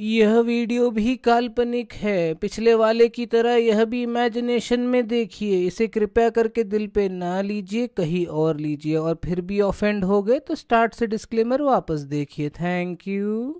यह वीडियो भी काल्पनिक है। पिछले वाले की तरह यह भी इमेजिनेशन में देखिए। इसे कृपया करके दिल पे ना लीजिए, कहीं और लीजिए। और फिर भी ऑफेंड हो गए तो स्टार्ट से डिस्क्लेमर वापस देखिए। Thank you